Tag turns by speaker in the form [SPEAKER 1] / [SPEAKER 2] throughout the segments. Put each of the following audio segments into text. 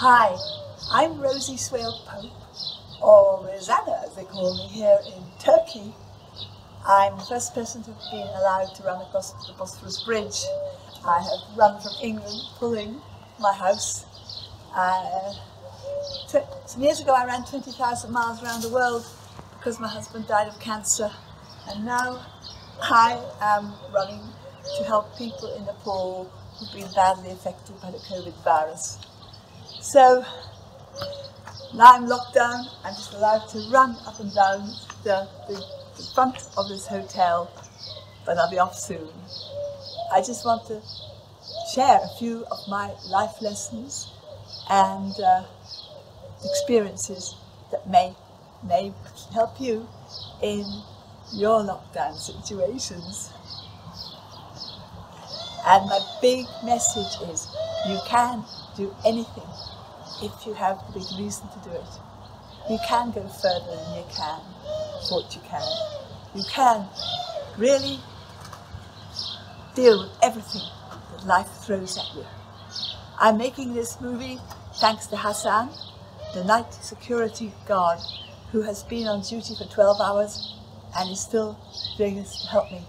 [SPEAKER 1] Hi, I'm Rosie Swale Pope, or Rosanna as they call me here in Turkey. I'm the first person to have been allowed to run across the Bosphorus Bridge. I have run from England, pulling my house. Uh, some years ago I ran 20,000 miles around the world because my husband died of cancer and now I am running to help people in Nepal who've been badly affected by the COVID virus. So now I'm locked down, I'm just allowed to run up and down the, the, the front of this hotel, but I'll be off soon. I just want to share a few of my life lessons and uh, experiences that may, may help you in your lockdown situations. And my big message is you can do anything if you have the big reason to do it. You can go further than you can, thought you can. You can really deal with everything that life throws at you. I'm making this movie thanks to Hassan, the night security guard who has been on duty for 12 hours and is still doing this to help me.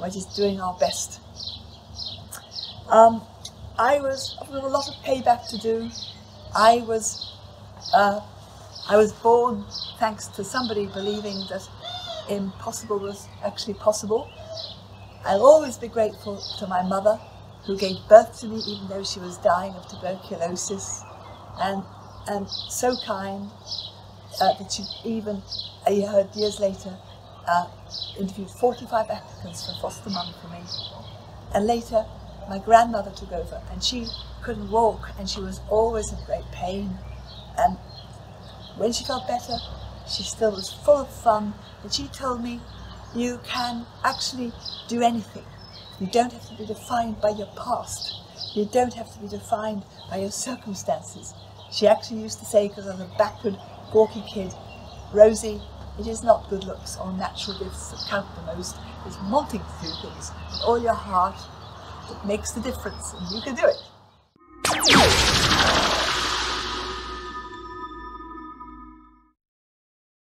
[SPEAKER 1] We're just doing our best. Um, I was with a lot of payback to do. I was uh, I was born thanks to somebody believing that impossible was actually possible. I'll always be grateful to my mother who gave birth to me even though she was dying of tuberculosis and and so kind uh, that she even I heard years later uh, interviewed 45 applicants for foster mum for me and later my grandmother took over and she couldn't walk and she was always in great pain. And when she felt better, she still was full of fun and she told me, you can actually do anything. You don't have to be defined by your past. You don't have to be defined by your circumstances. She actually used to say, because I was a backward, gawky kid, Rosie, it is not good looks or natural gifts that count the most. It's wanting to do things with all your heart that makes the difference, and you can do it. Yeah.